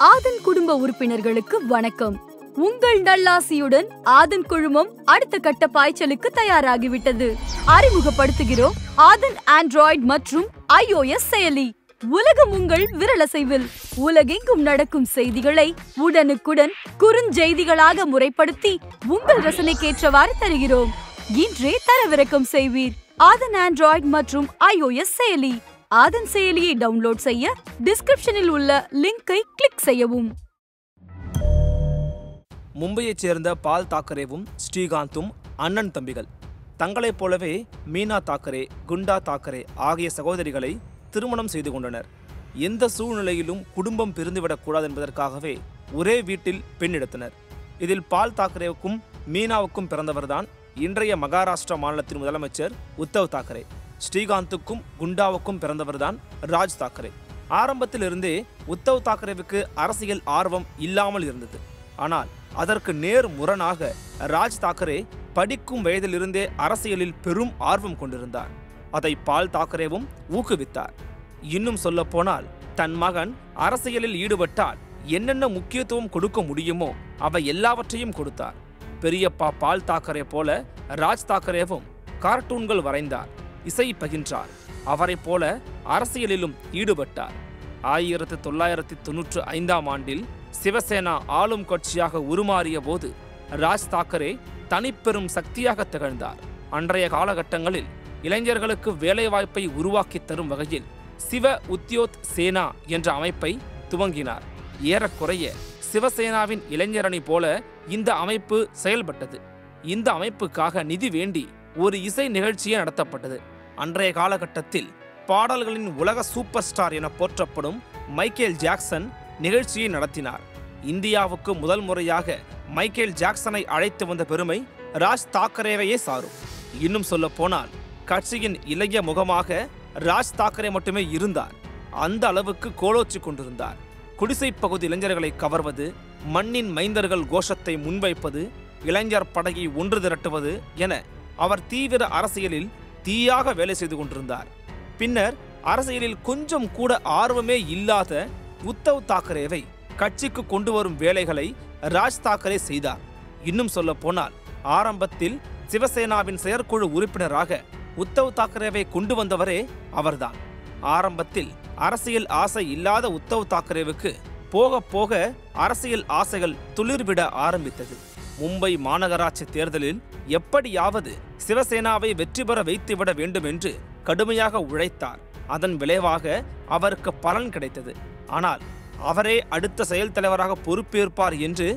ஆதன் குடும்ப உறுப்பினர்களுக்கு வணக்கம். உங்கள் நல்லாசியுடன் ஆதன் குழுமம் அடுத்த கட்ட பாய்ச்சலுக்கு தயாராகிவிட்டது. அறிமுகப்படுத்துகிறோம் ஆதன் ஆண்ட்ராய்டு மற்றும் ஐஓஎஸ் செயலி. உலகம் உங்கள் விரலசைவில். உலகெங்கும் நடக்கும் செய்திகளை உடனுக்குடன் குறுஞ்செய்திகளாக முறைப்படுத்தி உங்கள் ரசனைக்கேற்றவாறு தருகிறோம். இன்றே தரவிறக்கம் செய்வீர். ஆதன் ஆண்ட்ராய்டு மற்றும் ஐஓஎஸ் செயலி. ஆதன் செயலியை டவுன்லோட் செய்ய டிஸ்கிரிப்ஷனில் உள்ள லிங்கை கிளிக் செய்யவும். மும்பையைச் சேர்ந்த பால் தாக்கரேவும் ஸ்ரீகாந்தும் அண்ணன் தம்பிகள். தங்களைப் போலவே மீனா தாக்கரே குண்டா தாக்கரே ஆகிய சகோதரிகளை திருமணம் செய்து கொண்டனர். எந்த சூழ்நிலையிலும் குடும்பம் பிரிந்துவிடக்கூடாது என்பதற்காகவே ஒரே வீட்டில் பெண் எடுத்தனர். இதில் பால் தாக்கரேவுக்கும் மீனாவுக்கும் பிறந்தவர்தான் இன்றைய மகாராஷ்டிரா மாநிலத்தின் முதலமைச்சர் உத்தவ் தாக்கரே. ஸ்ரீகாந்துக்கும் குண்டாவுக்கும் பிறந்தவர்தான் ராஜ் தாக்கரே. ஆரம்பத்திலிருந்தே உத்தவ் தாக்கரேவுக்கு அரசியல் ஆர்வம் இல்லாமல் இருந்தது. ஆனால் அதற்கு நேர் முரணாக ராஜ் தாக்கரே படிக்கும் வயதிலிருந்தே அரசியலில் பெரும் ஆர்வம் கொண்டிருந்தார். அதை பால் தாக்கரேவும் ஊக்குவித்தார். இன்னும் சொல்லப்போனால் தன் மகன் அரசியலில் ஈடுபட்டால் என்னென்ன முக்கியத்துவம் கொடுக்க முடியுமோ அவை எல்லாவற்றையும் கொடுத்தார். பெரியப்பா பால் தாக்கரே போல ராஜ் தாக்கரேவும் கார்ட்டூன்கள் வரைந்தார். இசை பகின்றார். அவரைப் போல அரசியலிலும் ஈடுபட்டார். ஆயிரத்து தொள்ளாயிரத்தி தொன்னூற்று ஐந்தாம் ஆண்டில் சிவசேனா ஆளும் கட்சியாக உருமாறிய போது ராஜ் தாக்கரே தனிப்பெரும் சக்தியாக திகழ்ந்தார். அன்றைய காலகட்டங்களில் இளைஞர்களுக்கு வேலைவாய்ப்பை உருவாக்கி தரும் வகையில் சிவ உத்தியோத் சேனா என்ற அமைப்பை துவங்கினார். ஏறக்குறைய சிவசேனாவின் இளைஞரணி போல இந்த அமைப்பு செயல்பட்டது. இந்த அமைப்புக்காக நிதி வேண்டி ஒரு இசை நிகழ்ச்சியே நடத்தப்பட்டது. அன்றைய காலகட்டத்தில் பாடல்களின் உலக சூப்பர் ஸ்டார் என போற்றப்படும் மைக்கேல் ஜாக்சன் நிகழ்ச்சியை நடத்தினார். இந்தியாவுக்கு முதல் முறையாக மைக்கேல் ஜாக்சனை அழைத்து வந்த பெருமை ராஜ் தாக்கரேவையே சாரும். இன்னும் சொல்ல போனால் கட்சியின் இளைய முகமாக ராஜ் தாக்கரே மட்டுமே இருந்தார். அந்த அளவுக்கு கோலோச்சி கொண்டிருந்தார். குடிசை பகுதி இளைஞர்களை கவர்வது மண்ணின் மைந்தர்கள் கோஷத்தை முன்வைப்பது இளைஞர் படையை ஒன்று திரட்டுவது என அவர் தீவிர அரசியலில் தீயாக வேலை செய்து கொண்டிருந்தார். பின்னர் அரசியலில் கொஞ்சம் கூட ஆர்வமே இல்லாத உத்தவ் தாக்கரேவை கட்சிக்கு கொண்டு வரும் வேலைகளை ராஜ் தாக்கரே செய்தார். இன்னும் சொல்ல போனால் ஆரம்பத்தில் சிவசேனாவின் செயற்குழு உறுப்பினராக உத்தவ் தாக்கரேவை கொண்டு வந்தவரே அவர்தான். ஆரம்பத்தில் அரசியல் ஆசை இல்லாத உத்தவ் தாக்கரேவுக்கு போக போக அரசியல் ஆசைகள் துளிர்விட ஆரம்பித்தது. மும்பை மாநகராட்சி தேர்தலில் எப்படியாவது சிவசேனாவை வெற்றி பெற வைத்துவிட வேண்டும் என்று கடுமையாக உழைத்தார். அதன் விளைவாக அவருக்கு பலன் கிடைத்தது. ஆனால் அவரே அடுத்த செயல் தலைவராக பொறுப்பேற்பார் என்று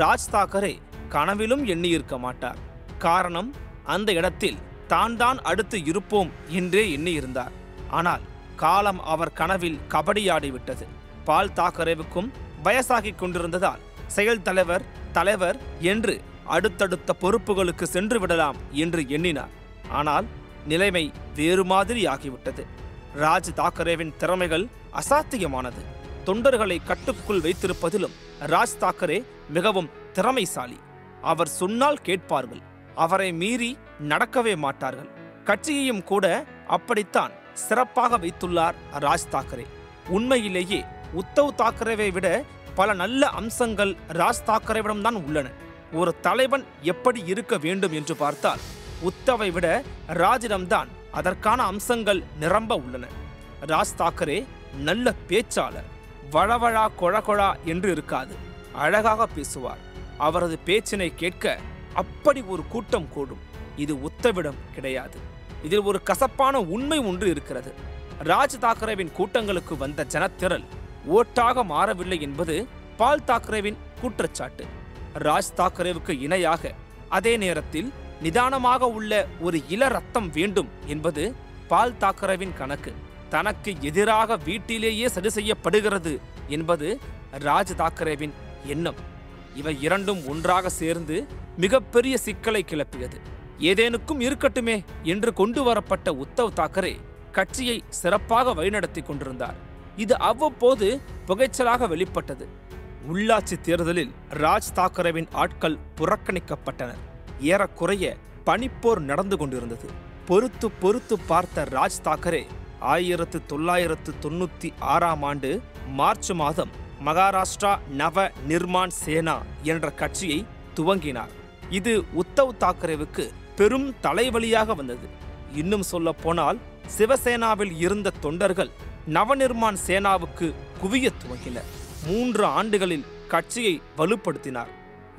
ராஜ் தாக்கரே கனவிலும் எண்ணியிருக்க மாட்டார். காரணம் அந்த இடத்தில் தான் தான் அடுத்து இருப்போம் என்றே எண்ணியிருந்தார். ஆனால் காலம் அவர் கனவில் கபடியாடிவிட்டது. பால் தாக்கரேவுக்கும் வயசாகிக் கொண்டிருந்ததால் செயல் தலைவர் தலைவர் என்று அடுத்தடுத்த பொறுப்புகளுக்கு சென்று விடலாம் என்று எண்ணினார். ஆனால் நிலைமை வேறு மாதிரி ஆகிவிட்டது ராஜ் தாக்கரேவின் திறமைகள் அசாத்தியமானது. தொண்டர்களை கட்டுக்குள் வைத்திருப்பதிலும் ராஜ் தாக்கரே மிகவும் திறமைசாலி. அவர் சொன்னால் கேட்பார்கள். அவரை மீறி நடக்கவே மாட்டார்கள். கட்சியையும் கூட அப்படித்தான் சிறப்பாக வைத்துள்ளார் ராஜ் தாக்கரே. உண்மையிலேயே உத்தவ் தாக்கரேவை விட பல நல்ல அம்சங்கள் ராஜ் தாக்கரேவிடம் தான் உள்ளன. ஒரு தலைவன் எப்படி இருக்க வேண்டும் என்று பார்த்தால் உத்தவை விட ராஜிடம்தான் அதற்கான அம்சங்கள் நிரம்ப உள்ளன. ராஜ் தாக்கரே நல்ல பேச்சாளர் வழவழா கொழகொழா என்று இருக்காது அழகாக பேசுவார். அவரது பேச்சினை கேட்க அப்படி ஒரு கூட்டம் கூடும். இது உத்தவிடம் கிடையாது. இதில் ஒரு கசப்பான உண்மை ஒன்று இருக்கிறது. ராஜ் தாக்கரேவின் கூட்டங்களுக்கு வந்த ஜனத்திரள் ஓட்டாக மாறவில்லை என்பது பால் தாக்கரேவின் குற்றச்சாட்டு. ராஜ் தாக்கரேவுக்கு இணையாக அதே நேரத்தில் நிதானமாக உள்ள ஒரு இள ரத்தம் வேண்டும் என்பது பால் தாக்கரேவின் கணக்கு. தனக்கு எதிராக வீட்டிலேயே சரி செய்யப்படுகிறது என்பது ராஜ் தாக்கரேவின் எண்ணம். இவை இரண்டும் ஒன்றாக சேர்ந்து மிகப்பெரிய சிக்கலை கிளப்பியது. ஏதேனுக்கும் இருக்கட்டுமே என்று கொண்டு வரப்பட்ட உத்தவ் தாக்கரே கட்சியை சிறப்பாக வழிநடத்தி கொண்டிருந்தார். இது அவ்வப்போது புகைச்சலாக வெளிப்பட்டது. உள்ளாட்சி தேர்தலில் ராஜ் தாக்கரேவின் ஆட்கள் புறக்கணிக்கப்பட்டனர் ஏறக்குறைய பனிப்போர் நடந்து கொண்டிருந்தது. பொறுத்து பொறுத்து பார்த்த ராஜ் தாக்கரே ஆயிரத்து தொள்ளாயிரத்து தொண்ணூத்தி ஆறாம் ஆண்டு மார்ச் மாதம் மகாராஷ்டிரா நவ நிர்மான் சேனா என்ற கட்சியை துவங்கினார். இது உத்தவ் தாக்கரேவுக்கு பெரும் தலைவலியாக வந்தது. இன்னும் சொல்ல போனால் சிவசேனாவில் இருந்த தொண்டர்கள் நவநிர்மாண் சேனாவுக்கு குவிய துவங்கினர் மூன்று ஆண்டுகளில் கட்சியை வலுப்படுத்தினார்.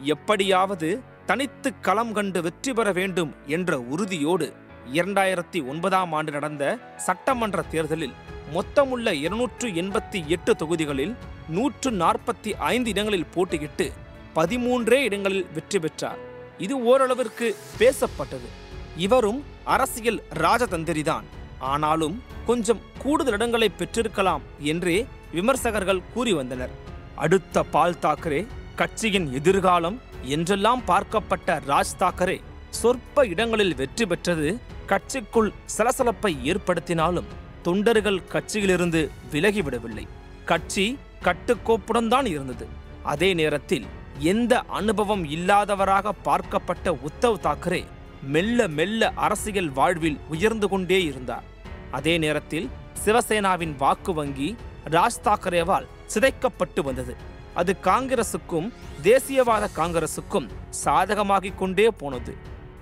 எப்படியாவது தனித்து களம் கண்டு வெற்றி பெற வேண்டும் என்ற உறுதியோடு இரண்டாயிரத்தி ஒன்பதாம் ஆண்டு நடந்த சட்டமன்ற தேர்தலில் மொத்தமுள்ள இருநூற்று எண்பத்தி எட்டு தொகுதிகளில் நூற்று நாற்பத்தி ஐந்து இடங்களில் போட்டியிட்டு பதிமூன்றே இடங்களில் வெற்றி பெற்றார். இது ஓரளவிற்கு பேசப்பட்டது. இவரும் அரசியல் ராஜதந்திரிதான். ஆனாலும் கொஞ்சம் கூடுதல் இடங்களை பெற்றிருக்கலாம் என்றே விமர்சகர்கள் கூறி வந்தனர். அடுத்த பால் தாக்கரே கட்சியின் எதிர்காலம் என்றெல்லாம் பார்க்கப்பட்ட ராஜ் தாக்கரே சொற்ப இடங்களில் வெற்றி பெற்றது கட்சிக்குள் சலசலப்பை ஏற்படுத்தினாலும் தொண்டர்கள் கட்சியிலிருந்து விலகிவிடவில்லை. கட்சி கட்டுக்கோப்புடன் தான் இருந்தது. அதே நேரத்தில் எந்த அனுபவம் இல்லாதவராக பார்க்கப்பட்ட உத்தவ் தாக்கரே மெல்ல மெல்ல அரசியல் வாழ்வில் உயர்ந்து கொண்டே இருந்தார். அதே நேரத்தில் சிவசேனாவின் வாக்கு வங்கி ராஜ் தாக்கரேவால் சிதைக்கப்பட்டு வந்தது. அது காங்கிரசுக்கும் தேசியவாத காங்கிரசுக்கும் சாதகமாகிக் கொண்டே போனது.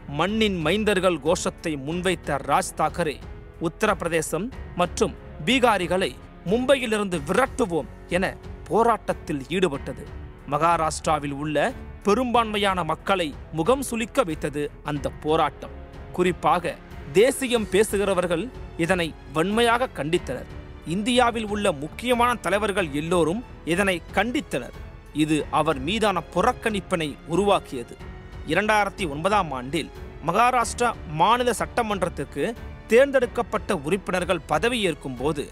மண்ணின் மைந்தர்கள் கோஷத்தை முன்வைத்த ராஜ் தாக்கரே உத்தரப்பிரதேசம் மற்றும் பீகாரிகளை மும்பையிலிருந்து விரட்டுவோம் என போராட்டத்தில் ஈடுபட்டது. மகாராஷ்டிராவில் உள்ள பெரும்பான்மையான மக்களை முகம் சுளிக்க வைத்தது அந்த போராட்டம். குறிப்பாக தேசியம் பேசுகிறவர்கள் இதனை வன்மையாக கண்டித்தனர். இந்தியாவில் உள்ள முக்கியமான தலைவர்கள் எல்லோரும் இதனை கண்டித்தனர். இது அவர் மீதான புறக்கணிப்பினை உருவாக்கியது. இரண்டாயிரத்தி ஒன்பதாம் ஆண்டில் மகாராஷ்டிரா மாநில சட்டமன்றத்திற்கு தேர்ந்தெடுக்கப்பட்ட உறுப்பினர்கள் பதவியேற்கும் போது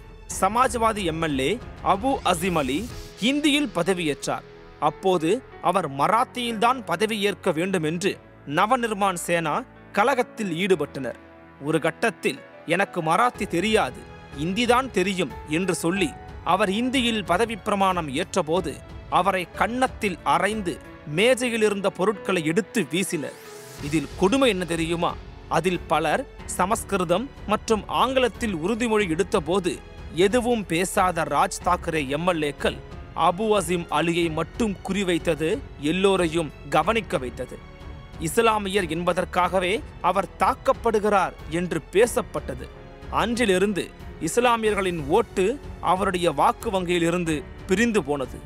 சமாஜ்வாதி எம்எல்ஏ அபு அசிம் அலி ஹிந்தியில் பதவியேற்றார். அப்போது அவர் மராத்தியில்தான் பதவியேற்க வேண்டும் என்று நவநிர்மான் சேனா கலகத்தில் ஈடுபட்டனர். ஒரு கட்டத்தில் எனக்கு மராத்தி தெரியாது இந்திதான் தெரியும் என்று சொல்லி அவர் இந்தியில் பதவி பிரமாணம் ஏற்றபோது அவரை கன்னத்தில் அரைந்து மேஜையில் இருந்த பொருட்களை எடுத்து வீசினர். இதில் கொடுமை என்ன தெரியுமா? அதில் பலர் சமஸ்கிருதம் மற்றும் ஆங்கிலத்தில் உறுதிமொழி எடுத்தபோது எதுவும் பேசாத ராஜ் தாக்கரே எம்எல்ஏக்கள் அபு அசிம் அலியை மட்டும் குறிவைத்தது எல்லோரையும் கவனிக்க வைத்தது. இஸ்லாமியர் என்பதற்காகவே அவர் தாக்கப்படுகிறார் என்று பேசப்பட்டது. அன்றிலிருந்து இஸ்லாமியர்களின் ஓட்டு அவருடைய வாக்கு வங்கியிலிருந்து பிரிந்து போனது.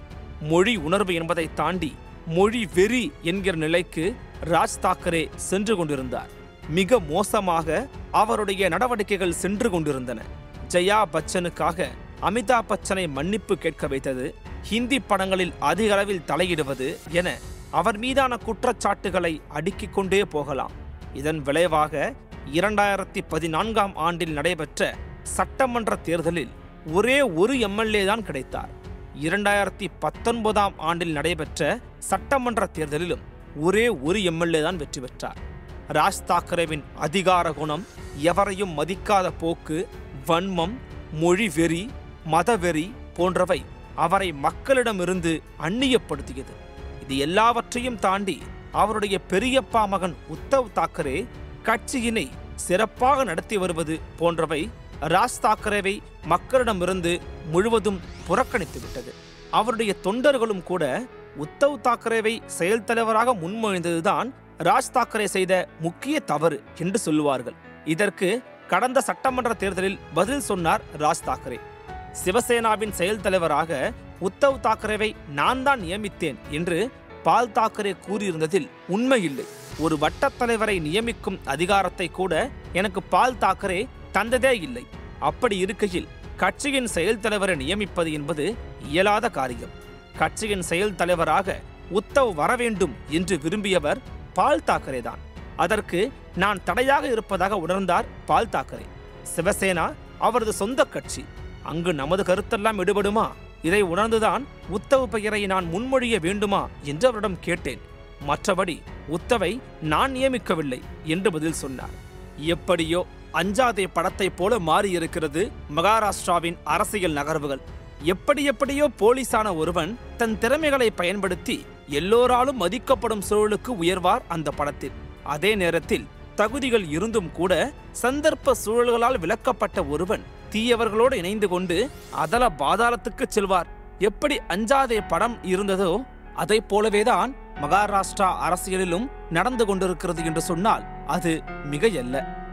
மொழி உணர்வு என்பதை தாண்டி மொழி வெறி என்கிற நிலைக்கு ராஜ் தாக்கரே சென்று கொண்டிருந்தார். மிக மோசமாக அவருடைய நடவடிக்கைகள் சென்று கொண்டிருந்தன. ஜெயா பச்சனுக்காக அமிதாப் பச்சனை மன்னிப்பு கேட்க வைத்தது ஹிந்தி படங்களில் அதிக அளவில் தலையிடுவது என அவர் மீதான குற்றச்சாட்டுகளை அடுக்கிக் கொண்டே போகலாம். இதன் விளைவாக இரண்டாயிரத்தி பதினான்காம் ஆண்டில் நடைபெற்ற சட்டமன்ற தேர்தலில் ஒரே ஒரு எம்எல்ஏ தான் கிடைத்தார். இரண்டாயிரத்தி பத்தொன்பதாம் ஆண்டில் நடைபெற்ற சட்டமன்ற தேர்தலிலும் ஒரே ஒரு எம்எல்ஏ தான் வெற்றி பெற்றார். ராஜ் தாக்கரேவின் அதிகார குணம் எவரையும் மதிக்காத போக்கு வன்மம் மொழி வெறி மதவெறி போன்றவை அவரை மக்களிடமிருந்து அந்நியப்படுத்தியது. இது எல்லாவற்றையும் தாண்டி அவருடைய பெரியப்பா மகன் உத்தவ் தாக்கரே கட்சியினை சிறப்பாக நடத்தி வருவது போன்றவை ராஜ் தாக்கரேவை மக்களிடமிருந்து முழுவதும் புறக்கணித்து விட்டது. அவருடைய தொண்டர்களும் கூட உத்தவ் தாக்கரேவை செயல் தலைவராக முன்மொழிந்ததுதான் ராஜ் தாக்கரே செய்த முக்கிய தவறு என்று சொல்லுவார்கள். இதற்கு கடந்த சட்டமன்ற தேர்தலில் பதில் சொன்னார் ராஜ் தாக்கரே. சிவசேனாவின் செயல் தலைவராக உத்தவ் தாக்கரேவை நான் தான் நியமித்தேன் என்று பால் தாக்கரே கூறியிருந்ததில் உண்மையில்லை. ஒரு வட்டத் தலைவரை நியமிக்கும் அதிகாரத்தை கூட எனக்கு பால் தாக்கரே தந்ததே இல்லை. அப்படி இருக்கையில் கட்சியின் செயல் தலைவரை நியமிப்பது என்பது இயலாத காரியம். கட்சியின் செயல் தலைவராக உத்தவ் வர வேண்டும் என்று விரும்பியவர் பால் தாக்கரே தான். அதற்கு நான் தடையாக இருப்பதாக உணர்ந்தார் பால் தாக்கரே. சிவசேனா அவரது சொந்த கட்சி. அங்கு நமது கருத்தெல்லாம் எடுபடுமா இதை உணர்ந்துதான் உத்தவ் பெயரை நான் முன்மொழிய வேண்டுமா என்று அவரிடம் கேட்டேன். மற்றபடி உத்தவை நான் நியமிக்கவில்லை என்று பதில் சொன்னார். எப்படியோ அஞ்சாதே படத்தைப் போல மாறியிருக்கிறது மகாராஷ்டிராவின் அரசியல் நகர்வுகள். எப்படி எப்படியோ போலீசான ஒருவன் தன் திறமைகளை பயன்படுத்தி எல்லோராலும் மதிக்கப்படும் சூழலுக்கு உயர்வார் அந்த படத்தில். அதே நேரத்தில் தகுதிகள் இருந்தும் கூட சந்தர்ப்ப சூழல்களால் விளக்கப்பட்ட ஒருவன் தீயவர்களோடு இணைந்து கொண்டு அதல பாதாளத்துக்கு செல்வார். எப்படி அஞ்சாதே படம் இருந்ததோ அதைப் போலவேதான் மகாராஷ்டிரா அரசியலிலும் நடந்து கொண்டிருக்கிறது என்று சொன்னால் அது மிகையல்ல.